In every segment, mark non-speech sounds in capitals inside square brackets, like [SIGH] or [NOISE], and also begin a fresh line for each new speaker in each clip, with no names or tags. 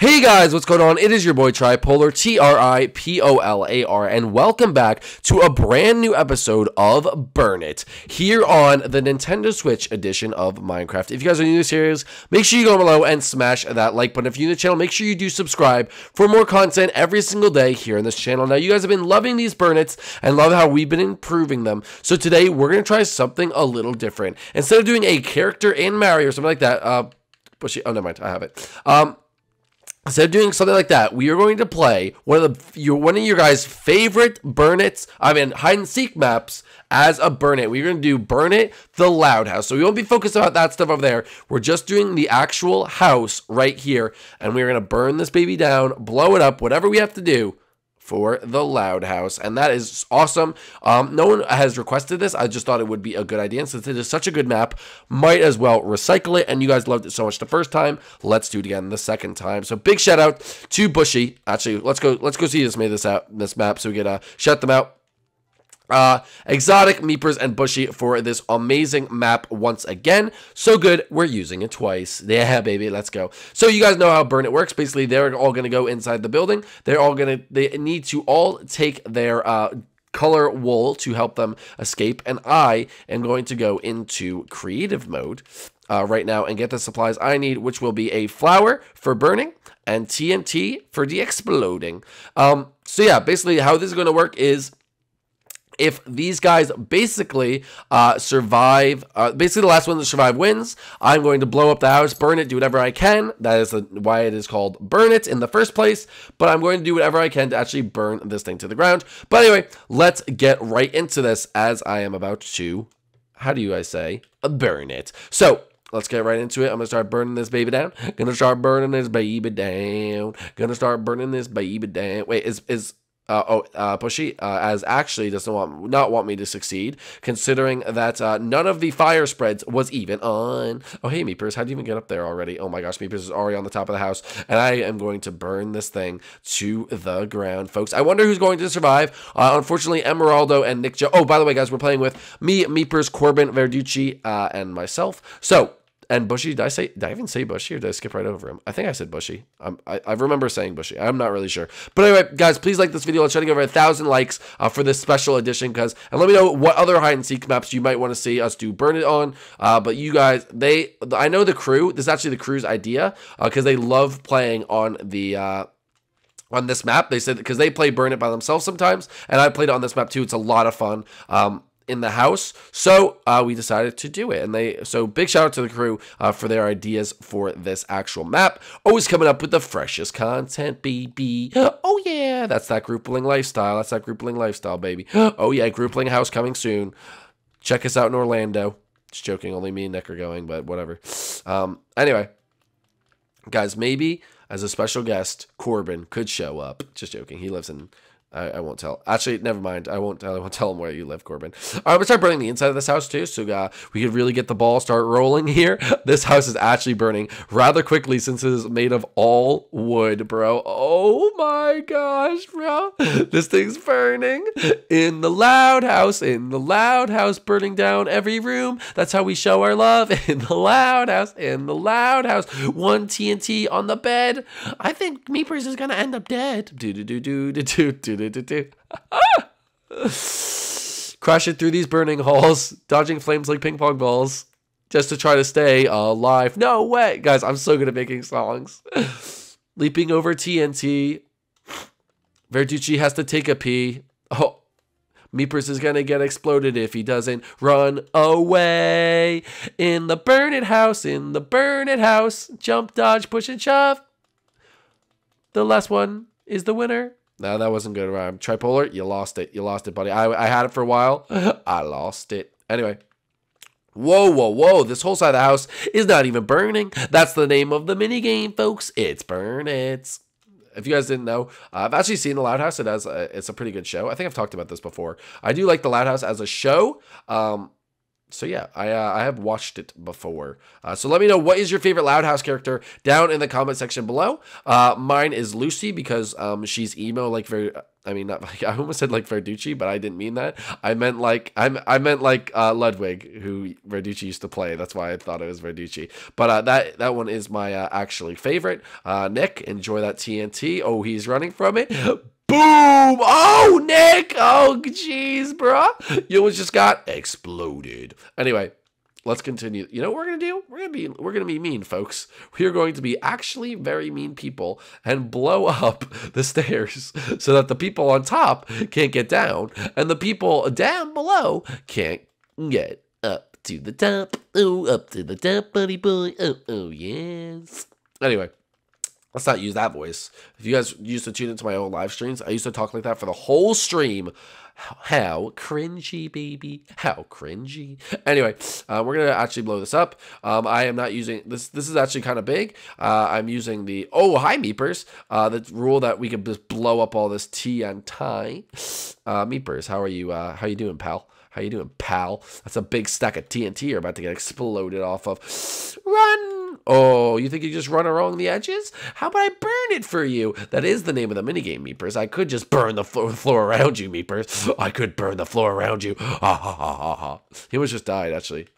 Hey guys, what's going on? It is your boy Tripolar, T R I P O L A R, and welcome back to a brand new episode of Burn It here on the Nintendo Switch edition of Minecraft. If you guys are new to the series, make sure you go below and smash that like button. If you're new to the channel, make sure you do subscribe for more content every single day here on this channel. Now, you guys have been loving these Burn Its and love how we've been improving them. So today, we're going to try something a little different. Instead of doing a character in Mario or something like that, uh, Bushy, oh, never mind, I have it. Um, Instead of doing something like that, we are going to play one of the your one of your guys' favorite burn its, I mean hide and seek maps as a burn it. We're going to do burn it the loud house. So we won't be focused about that stuff over there. We're just doing the actual house right here, and we're going to burn this baby down, blow it up, whatever we have to do for the Loud House, and that is awesome. Um, no one has requested this. I just thought it would be a good idea, and since it is such a good map, might as well recycle it. And you guys loved it so much the first time. Let's do it again the second time. So big shout out to Bushy. Actually, let's go. Let's go see this made this out this map so we can uh, shout them out. Uh, Exotic, Meepers, and Bushy for this amazing map once again. So good, we're using it twice. Yeah, [LAUGHS] baby, let's go. So you guys know how Burn It works. Basically, they're all going to go inside the building. They're all going to, they need to all take their, uh, color wool to help them escape. And I am going to go into creative mode uh, right now and get the supplies I need, which will be a flower for burning and TNT for de-exploding. Um, so yeah, basically how this is going to work is if these guys basically uh, survive, uh, basically the last one that survive wins, I'm going to blow up the house, burn it, do whatever I can. That is why it is called burn it in the first place. But I'm going to do whatever I can to actually burn this thing to the ground. But anyway, let's get right into this as I am about to, how do you guys say, burn it. So let's get right into it. I'm gonna start burning this baby down. Gonna start burning this baby down. Gonna start burning this baby down. Wait, is is uh, oh, uh, uh, as actually doesn't want not want me to succeed, considering that uh, none of the fire spreads was even on. Oh, hey, Meepers, how do you even get up there already? Oh my gosh, Meepers is already on the top of the house, and I am going to burn this thing to the ground, folks. I wonder who's going to survive. Uh, unfortunately, Emeraldo and Nick Joe. Oh, by the way, guys, we're playing with me, Meepers, Corbin, Verducci, uh, and myself. So and Bushy, did I say? Did I even say Bushy or did I skip right over him? I think I said Bushy. I'm, I, I remember saying Bushy. I'm not really sure. But anyway, guys, please like this video. Let's try to get over a thousand likes uh, for this special edition. Because and let me know what other hide and seek maps you might want to see us do burn it on. Uh, but you guys, they, I know the crew. This is actually the crew's idea because uh, they love playing on the. Uh, on this map. They said because they play Burn It by themselves sometimes, and I played it on this map too. It's a lot of fun. Um, in the house. So uh, we decided to do it. And they so big shout out to the crew uh, for their ideas for this actual map. Always coming up with the freshest content, baby. Oh yeah, that's that groupling lifestyle. That's that groupling lifestyle, baby. Oh yeah, groupling house coming soon. Check us out in Orlando. Just joking, only me and Nick are going, but whatever. Um, anyway, guys, maybe as a special guest, Corbin could show up. Just joking. He lives in I, I, won't tell. Actually, never mind. I won't tell. I won't [LAUGHS] tell him where you live, Corbin. All right, gonna start burning the inside of this house too, so uh, we could really get the ball start rolling [LAUGHS] here. This house is actually burning rather quickly since it is made of all wood, bro. Oh my gosh, bro, this thing's burning in the loud house. In the loud house, burning down every room. That's how we show our love. [LAUGHS] In the loud house. In the loud house. One TNT on the bed. I think Meepers is gonna end up dead. Do do do do do do do [LAUGHS] Crashing through these burning halls, dodging flames like ping pong balls, just to try to stay alive. No way! Guys, I'm so good at making songs. [LAUGHS] Leaping over TNT. Verducci has to take a pee. Oh, Meepers is gonna get exploded if he doesn't run away. In the burn it house, in the burn it house. Jump, dodge, push, and shove. The last one is the winner. No, that wasn't good. Um, tripolar, you lost it. You lost it, buddy. I, I had it for a while. [LAUGHS] I lost it. Anyway. Whoa, whoa, whoa. This whole side of the house is not even burning. That's the name of the mini game, folks. It's Burn It. If you guys didn't know, uh, I've actually seen The Loud House. It has a, it's a pretty good show. I think I've talked about this before. I do like The Loud House as a show. Um, so yeah, I uh, I have watched it before. Uh, so let me know what is your favorite Loud House character down in the comment section below. Uh, mine is Lucy because um, she's emo, like very I mean, not [LAUGHS] like I almost said like Verducci, but I didn't mean that. I meant like I'm I meant like uh, Ludwig, who Verducci used to play. That's why I thought it was Verducci. But uh, that that one is my uh, actually favorite. Nick, enjoy that TNT. Oh, he's running from it. Boom! Oh, Nick! Oh, jeez, bro. You just got exploded. Anyway, let's continue. You know what we're gonna do? We're gonna be we're gonna be mean, folks. We are going to be actually very mean people and blow [LAUGHS] up the stairs so that the people on top can't get down and the people down below can't get up to the top. Oh, up to the top, buddy boy. Oh, oh, yes. Anyway. Let's not use that voice. If you guys used to tune into my old live streams, I used to talk like that for the whole stream. How cringy, baby. How cringy. Anyway, uh, we're going to actually blow this up. Um, I am not using this. This is actually kind of big. Uh, I'm using the, oh, hi, Meepers. Uh, the rule that we can just blow up all this TNT. Uh, Meepers, how are you? Uh, how you doing, pal? How you doing, pal? That's a big stack of TNT you're about to get exploded off of. Run! Oh, you think you just run along the edges? How about I burn it for you? That is the name of the minigame, Meepers. I could just burn the floor, floor around you, Meepers. I could burn the floor around you. Ha ha ha ha ha. He was just died, actually.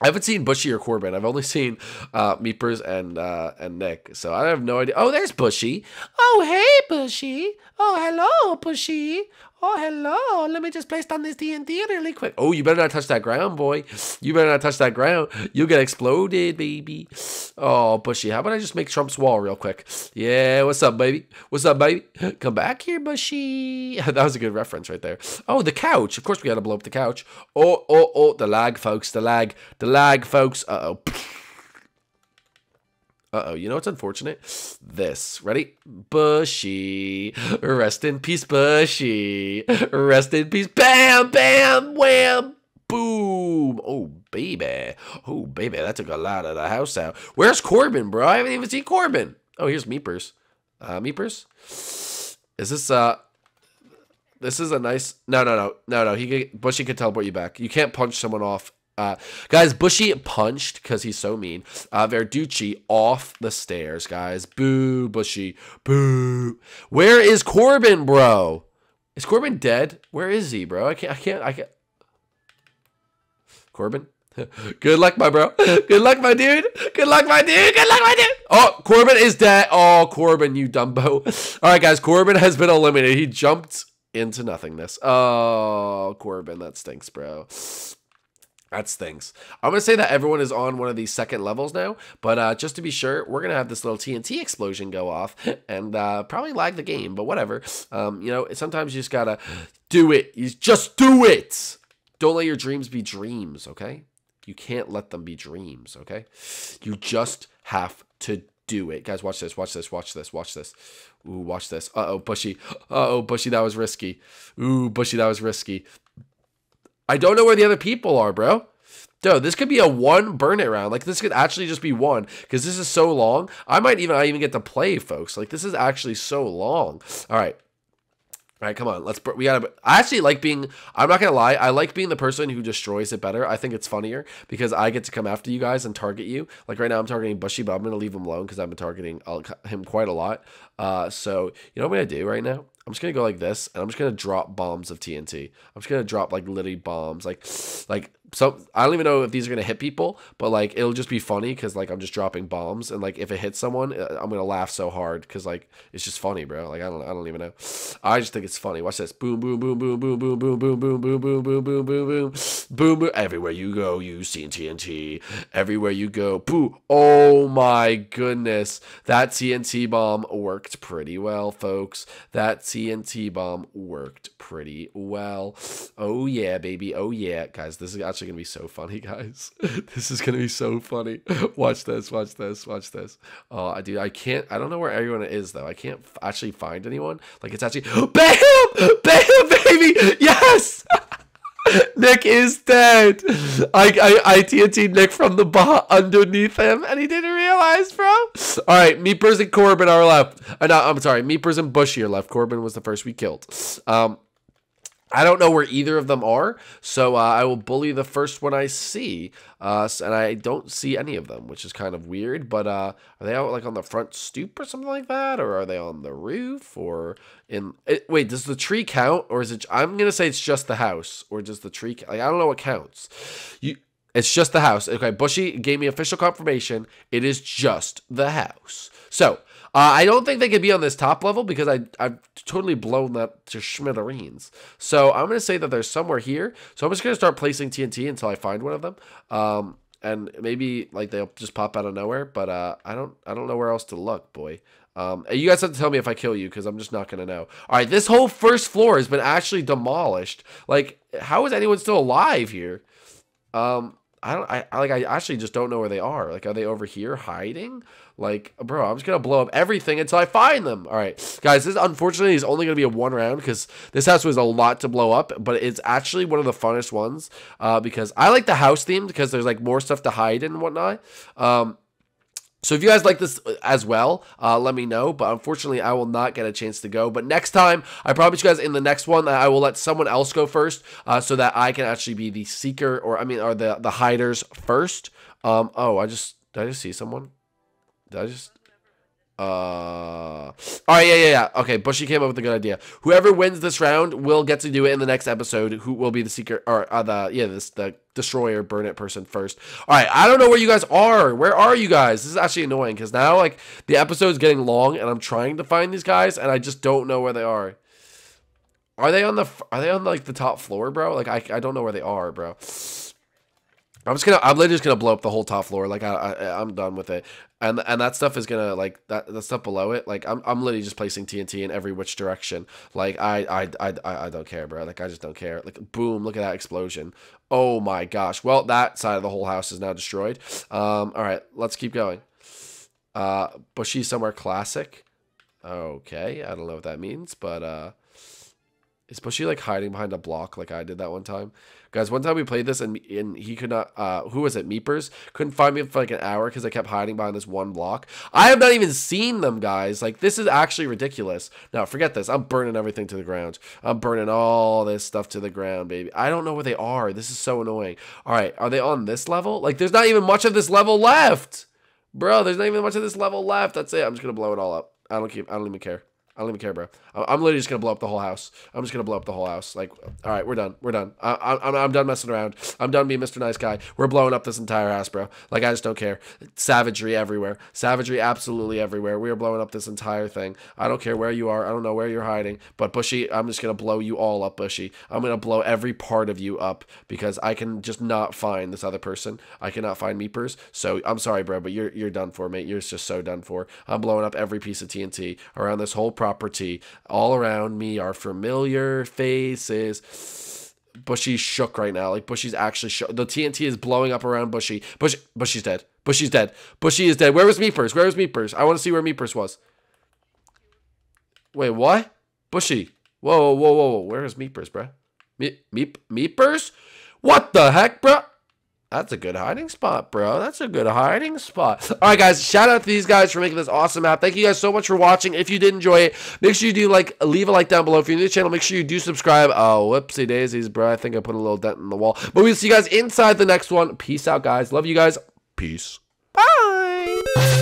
I haven't seen Bushy or Corbin. I've only seen uh, Meepers and uh, and Nick, so I have no idea. Oh, there's Bushy. Oh, hey, Bushy. Oh, hello, Bushy. Oh, hello. Let me just place down this TNT really quick. Oh, you better not touch that ground, boy. You better not touch that ground. You'll get exploded, baby. Oh, Bushy. How about I just make Trump's wall real quick? Yeah, what's up, baby? What's up, baby? Come back here, Bushy. [LAUGHS] that was a good reference right there. Oh, the couch. Of course, we got to blow up the couch. Oh, oh, oh, the lag, folks. The lag. The lag, folks. Uh-oh. Uh-oh, you know what's unfortunate? This. Ready? Bushy. Rest in peace, Bushy. Rest in peace. Bam, bam, wham. Boom. Oh, baby. Oh, baby, that took a lot of the house out. Where's Corbin, bro? I haven't even seen Corbin. Oh, here's Meepers. Uh, Meepers? Is this, uh... This is a nice... No, no, no. No, no. He can, Bushy can teleport you back. You can't punch someone off uh, guys, Bushy punched because he's so mean. Uh, Verducci off the stairs, guys. Boo, Bushy. Boo. Where is Corbin, bro? Is Corbin dead? Where is he, bro? I can't, I can't, I can't. Corbin? [LAUGHS] Good luck, my bro. [LAUGHS] Good luck, my dude. Good luck, my dude. Good luck, my dude. Oh, Corbin is dead. Oh, Corbin, you dumbo. [LAUGHS] All right, guys. Corbin has been eliminated. He jumped into nothingness. Oh, Corbin, that stinks, bro. That stinks. I'm going to say that everyone is on one of these second levels now, but uh, just to be sure, we're going to have this little TNT explosion go off and uh, probably lag the game, but whatever. Um, you know, sometimes you just got to do it. You just do it. Don't let your dreams be dreams, okay? You can't let them be dreams, okay? You just have to do it. Guys, watch this, watch this, watch this, watch this. Ooh, watch this. Uh-oh, Bushy. Uh-oh, Bushy, that was risky. Ooh, Bushy, that was risky. I don't know where the other people are, bro. Dude, this could be a one burn it round. Like this could actually just be one because this is so long. I might even I even get to play, folks. Like this is actually so long. All right. All right, come on. Let's. We gotta. I actually like being. I'm not gonna lie. I like being the person who destroys it better. I think it's funnier because I get to come after you guys and target you. Like right now, I'm targeting Bushy, but I'm gonna leave him alone because I've been targeting him quite a lot. Uh, so you know what I'm gonna do right now? I'm just gonna go like this, and I'm just gonna drop bombs of TNT. I'm just gonna drop like literally bombs, like, like so. I don't even know if these are gonna hit people, but like it'll just be funny because like I'm just dropping bombs, and like if it hits someone, uh, I'm gonna laugh so hard because like it's just funny, bro. Like I don't, I don't even know. I just think it's funny. Watch this. Boom, boom, boom, boom, boom, boom, boom, boom, boom, boom, boom, boom, boom, boom, boom, boom, boom. Everywhere you go, you see TNT. Everywhere you go, boo. Oh my goodness, that TNT bomb worked pretty well, folks. That TNT bomb worked pretty well. Oh yeah, baby. Oh yeah, guys. This is actually gonna be so funny, [LAUGHS] guys. this is gonna be so funny. Watch this. Watch this. Watch this. Oh, I do. I can't. I don't know where everyone is though. I can't actually find anyone. Like it's actually [GASPS] bam, bam, baby. Yes. [LAUGHS] Nick is dead. I, I, I TNT Nick from the bot underneath him, and he didn't realize, bro. All right, Meepers and Corbin are left. Uh, no, I'm sorry, Meepers and Bushy are left. Corbin was the first we killed. Um, I don't know where either of them are, so uh, I will bully the first one I see. Uh, and I don't see any of them, which is kind of weird. But uh, are they out like on the front stoop or something like that, or are they on the roof or in? It, wait, does the tree count, or is it? I'm gonna say it's just the house, or does the tree? Like, I don't know what counts. You, it's just the house. Okay, Bushy gave me official confirmation. It is just the house. So I don't think they could be on this top level because I, I've totally blown that to schmithereens. So I'm going to say that they're somewhere here. So I'm just going to start placing TNT until I find one of them. Um, and maybe like they'll just pop out of nowhere, but uh, I don't I don't know where else to look, boy. Um, you guys have to tell me if I kill you because I'm just not gonna know. All right, this whole first floor has been actually demolished. Like, how is anyone still alive here? Um, I don't. I, I like. I actually just don't know where they are. Like, are they over here hiding? Like, bro, I'm just gonna blow up everything until I find them. All right, guys. This unfortunately is only gonna be a one round because this house was a lot to blow up, but it's actually one of the funnest ones uh, because I like the house theme because there's like more stuff to hide and whatnot. Um, so if you guys like this uh, as well, uh, let me know. But unfortunately, I will not get a chance to go. But next time, I promise you guys in the next one I will let someone else go first, uh, so that I can actually be the seeker, or I mean, or the the hiders first. Um. Oh, I just did I just see someone? Did I just? Uh. Yeah. Yeah. Yeah. Okay. Bushy came up with a good idea. Whoever wins this round will get to do it in the next episode. Who will be the seeker or uh, the yeah this the destroyer burn it person first. All right. I don't know where you guys are. Where are you guys? This is actually annoying because now like the episode's getting long and I'm trying to find these guys and I just don't know where they are. Are they on the? Are they on like the top floor, bro? Like I I don't know where they are, bro. I'm just gonna. I'm literally just gonna blow up the whole top floor. Like I, I, I'm done with it. And and that stuff is gonna like that. The stuff below it. Like I'm, I'm literally just placing TNT in every which direction. Like I, I, I, I, don't care, bro. Like I just don't care. Like boom, look at that explosion. Oh my gosh. Well, that side of the whole house is now destroyed. Um. All right, let's keep going. Uh, Bushy somewhere classic. Okay, I don't know what that means, but uh, is Bushy like hiding behind a block like I did that one time? Guys, one time we played this and, and he could not, uh, who was it? Meepers? Couldn't find me for like an hour because I kept hiding behind this one block. I have not even seen them, guys. Like, this is actually ridiculous. Now, forget this. I'm burning everything to the ground. I'm burning all this stuff to the ground, baby. I don't know where they are. This is so annoying. All right, are they on this level? Like, there's not even much of this level left. Bro, there's not even much of this level left. That's it. I'm just going to blow it all up. I don't keep, I don't even care. I don't even care, bro. I'm literally just gonna blow up the whole house. I'm just gonna blow up the whole house. Like, all right, we're done. We're done. I, I'm, I'm done messing around. I'm done being Mr. Nice Guy. We're blowing up this entire house, bro. Like, I just don't care. Savagery everywhere. Savagery absolutely everywhere. We are blowing up this entire thing. I don't care where you are. I don't know where you're hiding. But Bushy, I'm just gonna blow you all up, Bushy. I'm gonna blow every part of you up because I can just not find this other person. I cannot find Meepers. So I'm sorry, bro, but you're you're done for, mate. You're just so done for. I'm blowing up every piece of TNT around this whole property all around me are familiar faces. Bushy's shook right now. Like Bushy's actually shook. The TNT is blowing up around Bushy. Bush Bushy's dead. Bushy's dead. Bushy is dead. Where was Meepers? Where was Meepers? I want to see where Meepers was. Wait, what? Bushy. Whoa, whoa, whoa, whoa. Where is Meepers, bro? Me Meep Meepers? What the heck, bro? That's a good hiding spot, bro. That's a good hiding spot. All right, guys. Shout out to these guys for making this awesome map. Thank you guys so much for watching. If you did enjoy it, make sure you do like leave a like down below. If you're new to the channel, make sure you do subscribe. Oh, whoopsie daisies, bro. I think I put a little dent in the wall. But we'll see you guys inside the next one. Peace out, guys. Love you guys. Peace. Bye.